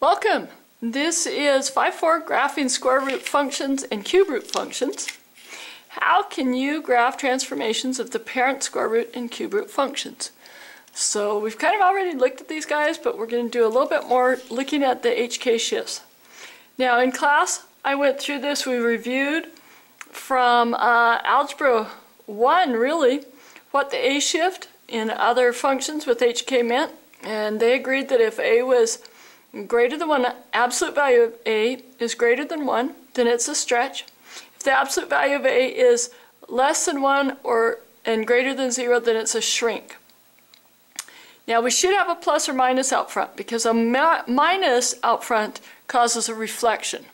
Welcome! This is 5-4 graphing square root functions and cube root functions. How can you graph transformations of the parent square root and cube root functions? So we've kind of already looked at these guys, but we're going to do a little bit more looking at the HK shifts. Now in class, I went through this, we reviewed from uh, Algebra 1 really, what the A shift in other functions with HK meant, and they agreed that if A was greater than 1, absolute value of A is greater than 1, then it's a stretch. If the absolute value of A is less than 1 or and greater than 0, then it's a shrink. Now we should have a plus or minus out front because a minus out front causes a reflection.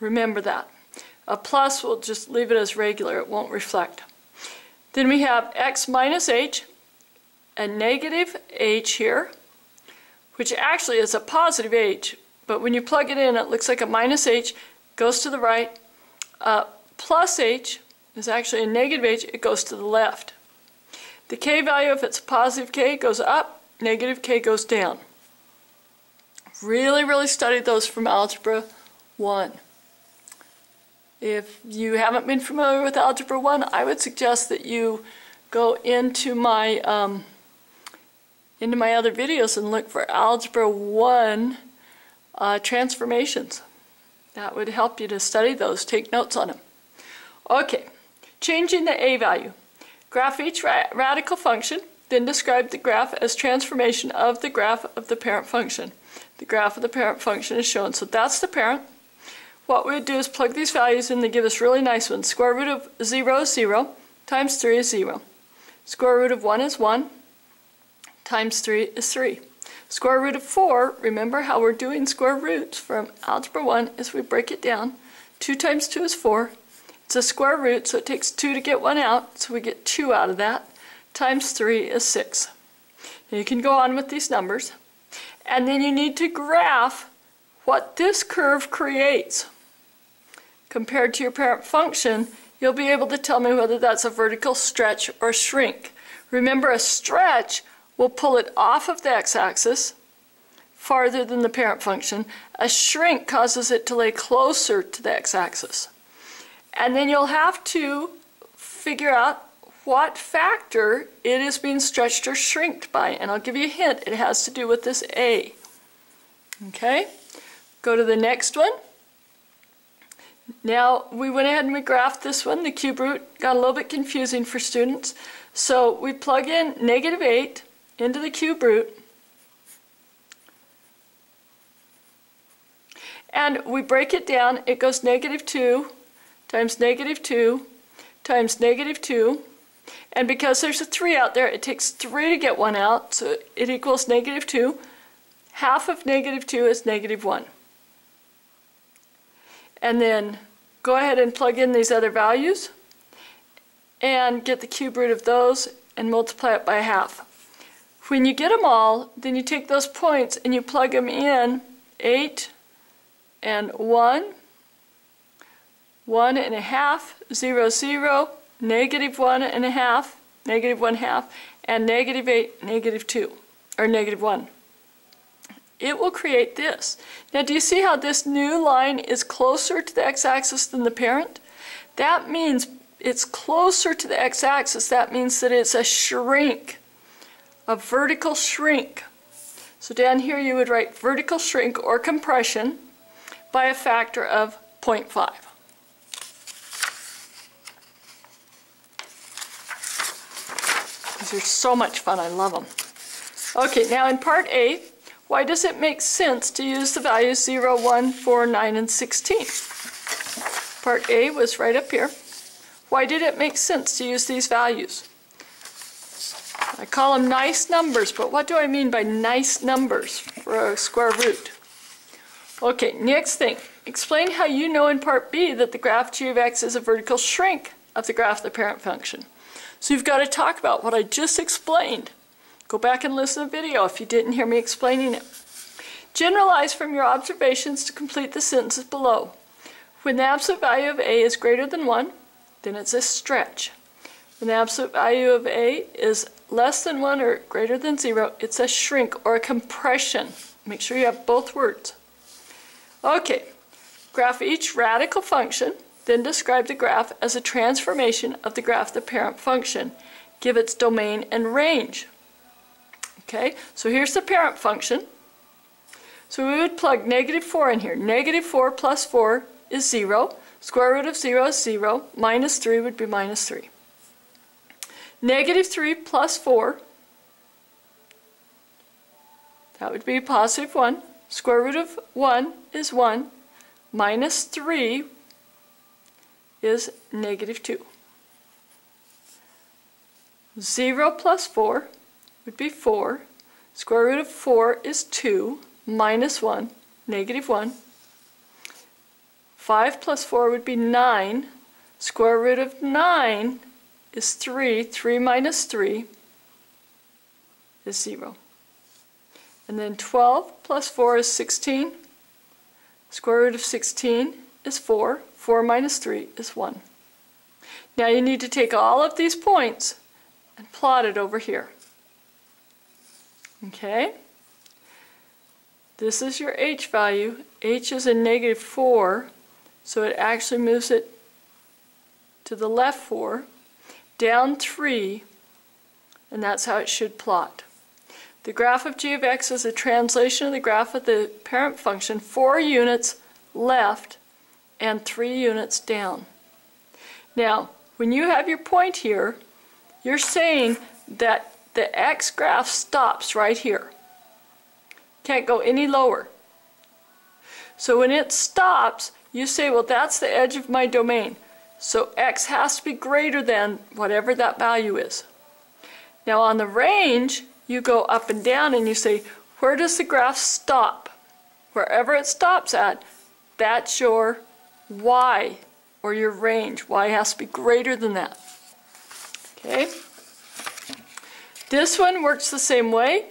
Remember that. A plus, we'll just leave it as regular, it won't reflect. Then we have x minus h, a negative h here, which actually is a positive h, but when you plug it in, it looks like a minus h, goes to the right. Uh, plus h is actually a negative h, it goes to the left. The k value, if it's a positive k, goes up, negative k goes down. Really, really studied those from Algebra 1. If you haven't been familiar with Algebra 1, I would suggest that you go into my um, into my other videos and look for Algebra 1 uh, transformations. That would help you to study those, take notes on them. Okay, changing the a value. Graph each ra radical function, then describe the graph as transformation of the graph of the parent function. The graph of the parent function is shown. So that's the parent. What we would do is plug these values in, they give us really nice ones. Square root of 0 is 0, times 3 is 0. Square root of 1 is 1, times 3 is 3. Square root of 4, remember how we're doing square roots from Algebra 1 as we break it down. 2 times 2 is 4. It's a square root, so it takes 2 to get 1 out, so we get 2 out of that. Times 3 is 6. Now you can go on with these numbers. And then you need to graph what this curve creates compared to your parent function, you'll be able to tell me whether that's a vertical stretch or shrink. Remember, a stretch will pull it off of the x-axis farther than the parent function. A shrink causes it to lay closer to the x-axis. And then you'll have to figure out what factor it is being stretched or shrinked by. And I'll give you a hint. It has to do with this A. Okay? Go to the next one. Now, we went ahead and we graphed this one, the cube root. Got a little bit confusing for students. So we plug in negative 8 into the cube root. And we break it down. It goes negative 2 times negative 2 times negative 2. And because there's a 3 out there, it takes 3 to get 1 out, so it equals negative 2. Half of negative 2 is negative 1 and then go ahead and plug in these other values and get the cube root of those and multiply it by half. When you get them all, then you take those points and you plug them in 8 and 1, 1 and a half, 0, 0, negative 1 and a half, negative 1 half, and negative 8, negative 2, or negative 1 it will create this. Now do you see how this new line is closer to the x-axis than the parent? That means it's closer to the x-axis. That means that it's a shrink, a vertical shrink. So down here you would write vertical shrink or compression by a factor of 0.5. These are so much fun. I love them. Okay, now in part A, why does it make sense to use the values 0, 1, 4, 9, and 16? Part A was right up here. Why did it make sense to use these values? I call them nice numbers, but what do I mean by nice numbers for a square root? Okay, next thing. Explain how you know in part B that the graph g of x is a vertical shrink of the graph of the parent function. So you've got to talk about what I just explained. Go back and listen to the video if you didn't hear me explaining it. Generalize from your observations to complete the sentences below. When the absolute value of A is greater than 1, then it's a stretch. When the absolute value of A is less than 1 or greater than 0, it's a shrink or a compression. Make sure you have both words. Okay, graph each radical function, then describe the graph as a transformation of the graph of the parent function. Give its domain and range. Okay, so here's the parent function. So we would plug negative 4 in here. Negative 4 plus 4 is 0. Square root of 0 is 0. Minus 3 would be minus 3. Negative 3 plus 4, that would be positive 1. Square root of 1 is 1. Minus 3 is negative 2. 0 plus 4 would be 4. Square root of 4 is 2 minus 1, negative 1. 5 plus 4 would be 9. Square root of 9 is 3. 3 minus 3 is 0. And then 12 plus 4 is 16. Square root of 16 is 4. 4 minus 3 is 1. Now you need to take all of these points and plot it over here. Okay? This is your h value. h is a negative 4, so it actually moves it to the left 4, down 3, and that's how it should plot. The graph of g of x is a translation of the graph of the parent function, 4 units left and 3 units down. Now, when you have your point here, you're saying that the x graph stops right here. Can't go any lower. So when it stops, you say, well, that's the edge of my domain. So x has to be greater than whatever that value is. Now on the range, you go up and down and you say, where does the graph stop? Wherever it stops at, that's your y, or your range. y has to be greater than that. Okay? This one works the same way.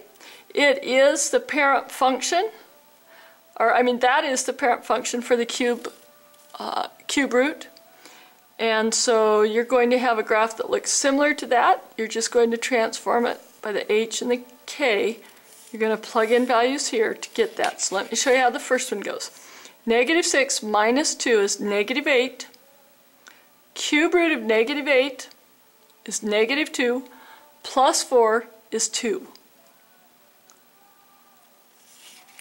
It is the parent function, or I mean that is the parent function for the cube, uh, cube root. And so you're going to have a graph that looks similar to that. You're just going to transform it by the h and the k. You're going to plug in values here to get that. So let me show you how the first one goes. Negative 6 minus 2 is negative 8. Cube root of negative 8 is negative 2. Plus 4 is 2.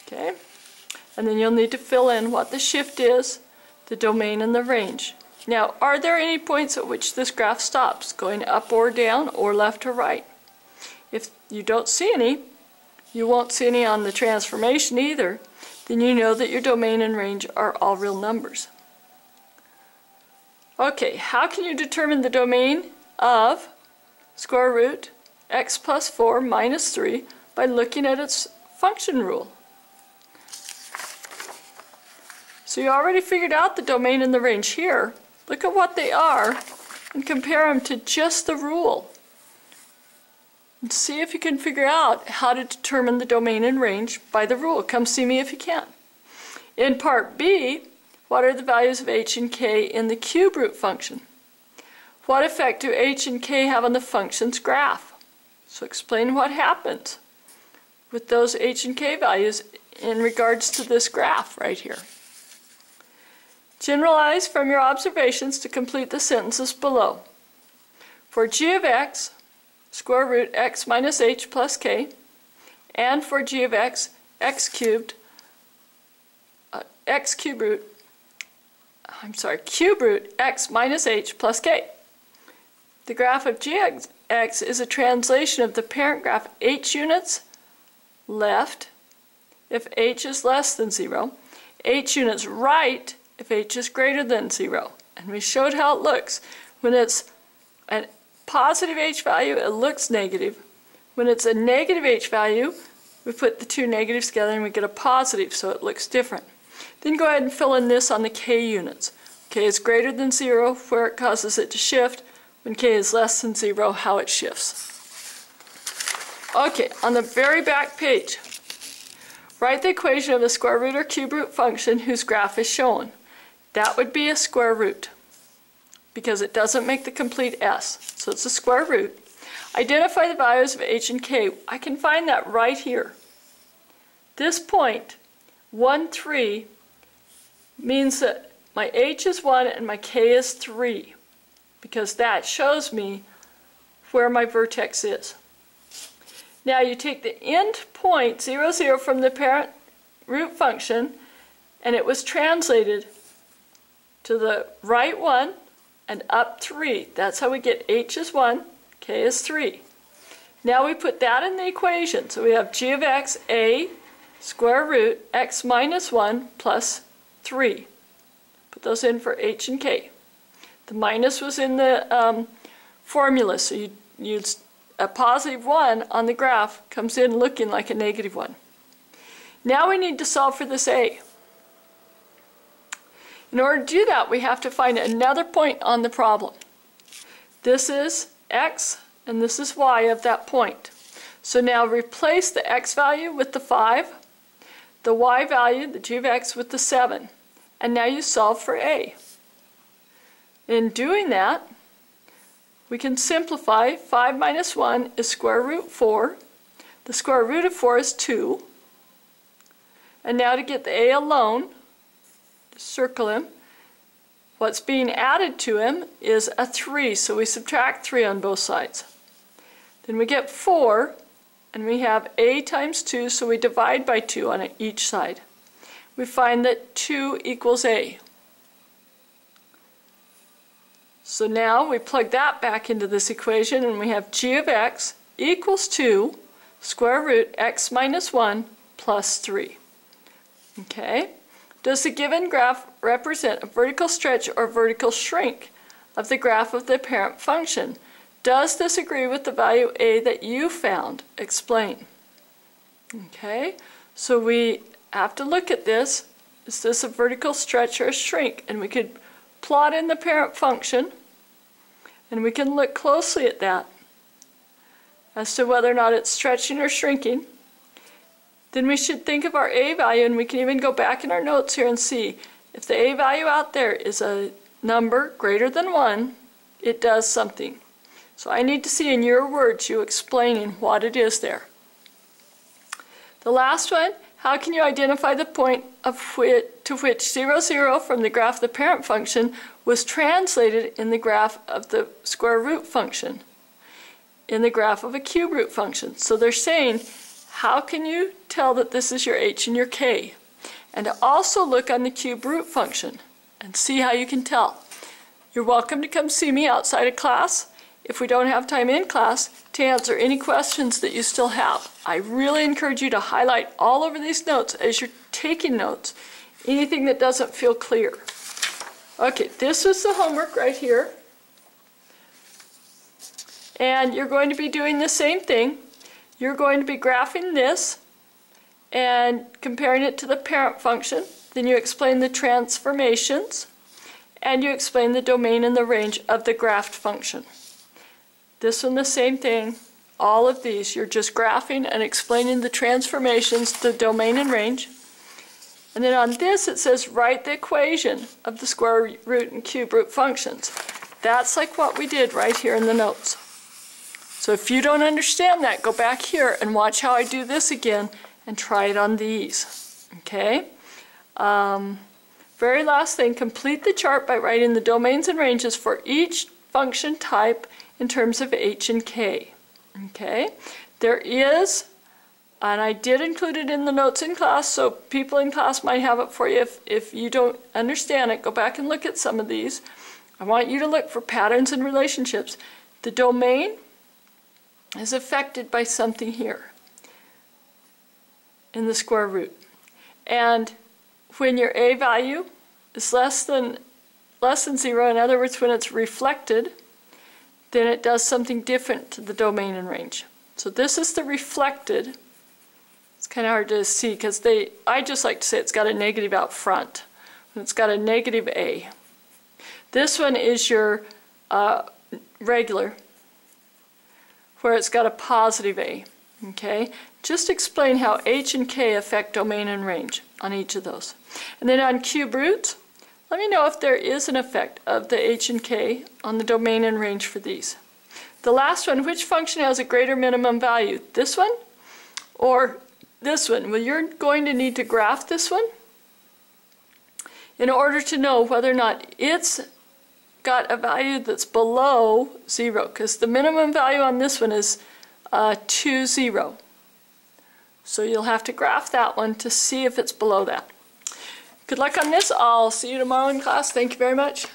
Okay? And then you'll need to fill in what the shift is, the domain, and the range. Now, are there any points at which this graph stops, going up or down, or left or right? If you don't see any, you won't see any on the transformation either, then you know that your domain and range are all real numbers. Okay, how can you determine the domain of square root x plus 4 minus 3 by looking at its function rule? So you already figured out the domain and the range here. Look at what they are and compare them to just the rule. And see if you can figure out how to determine the domain and range by the rule. Come see me if you can. In part B, what are the values of h and k in the cube root function? What effect do h and k have on the function's graph? So explain what happens with those h and k values in regards to this graph right here. Generalize from your observations to complete the sentences below. For g of x, square root x minus h plus k, and for g of x, x cubed, uh, x cube root, I'm sorry, cube root x minus h plus k. The graph of gx x is a translation of the parent graph h units left if h is less than 0, h units right if h is greater than 0. And we showed how it looks. When it's a positive h value, it looks negative. When it's a negative h value, we put the two negatives together and we get a positive, so it looks different. Then go ahead and fill in this on the k units. k is greater than 0, where it causes it to shift. When k is less than 0, how it shifts. Okay, on the very back page, write the equation of the square root or cube root function whose graph is shown. That would be a square root because it doesn't make the complete S. So it's a square root. Identify the values of h and k. I can find that right here. This point, 1, 3, means that my h is 1 and my k is 3 because that shows me where my vertex is. Now you take the end point, 0, 0, from the parent root function, and it was translated to the right one and up 3. That's how we get h is 1, k is 3. Now we put that in the equation. So we have g of x, a, square root, x minus 1 plus 3. Put those in for h and k. The minus was in the um, formula, so you use a positive 1 on the graph comes in looking like a negative 1. Now we need to solve for this a. In order to do that, we have to find another point on the problem. This is x, and this is y of that point. So now replace the x value with the 5, the y value, the g of x, with the 7. And now you solve for a. In doing that, we can simplify 5 minus 1 is square root 4. The square root of 4 is 2. And now to get the a alone, circle him, what's being added to him is a 3, so we subtract 3 on both sides. Then we get 4, and we have a times 2, so we divide by 2 on each side. We find that 2 equals a. So now we plug that back into this equation and we have g of x equals 2 square root x minus 1 plus 3. Okay? Does the given graph represent a vertical stretch or vertical shrink of the graph of the parent function? Does this agree with the value a that you found? Explain. Okay? So we have to look at this. Is this a vertical stretch or a shrink? And we could plot in the parent function, and we can look closely at that as to whether or not it's stretching or shrinking. Then we should think of our A value, and we can even go back in our notes here and see if the A value out there is a number greater than 1, it does something. So I need to see in your words you explaining what it is there. The last one how can you identify the point of which, to which 0, 0 from the graph of the parent function was translated in the graph of the square root function, in the graph of a cube root function? So they're saying, how can you tell that this is your h and your k? And also look on the cube root function and see how you can tell. You're welcome to come see me outside of class if we don't have time in class to answer any questions that you still have. I really encourage you to highlight all over these notes as you're taking notes, anything that doesn't feel clear. Okay, this is the homework right here. And you're going to be doing the same thing. You're going to be graphing this and comparing it to the parent function. Then you explain the transformations and you explain the domain and the range of the graphed function. This one, the same thing. All of these, you're just graphing and explaining the transformations, the domain and range. And then on this, it says write the equation of the square root and cube root functions. That's like what we did right here in the notes. So if you don't understand that, go back here and watch how I do this again and try it on these. Okay? Um, very last thing, complete the chart by writing the domains and ranges for each function type in terms of H and K. Okay, there is, and I did include it in the notes in class, so people in class might have it for you. If, if you don't understand it, go back and look at some of these. I want you to look for patterns and relationships. The domain is affected by something here in the square root. And when your A value is less than less than zero, in other words, when it's reflected, then it does something different to the domain and range. So this is the reflected. It's kind of hard to see because they, I just like to say it's got a negative out front. And it's got a negative A. This one is your uh, regular, where it's got a positive A. Okay, just explain how H and K affect domain and range on each of those. And then on cube roots, let me know if there is an effect of the h and k on the domain and range for these. The last one, which function has a greater minimum value? This one or this one, well, you're going to need to graph this one in order to know whether or not it's got a value that's below zero, because the minimum value on this one is uh, 2, 0. So you'll have to graph that one to see if it's below that. Good luck on this. I'll see you tomorrow in class. Thank you very much.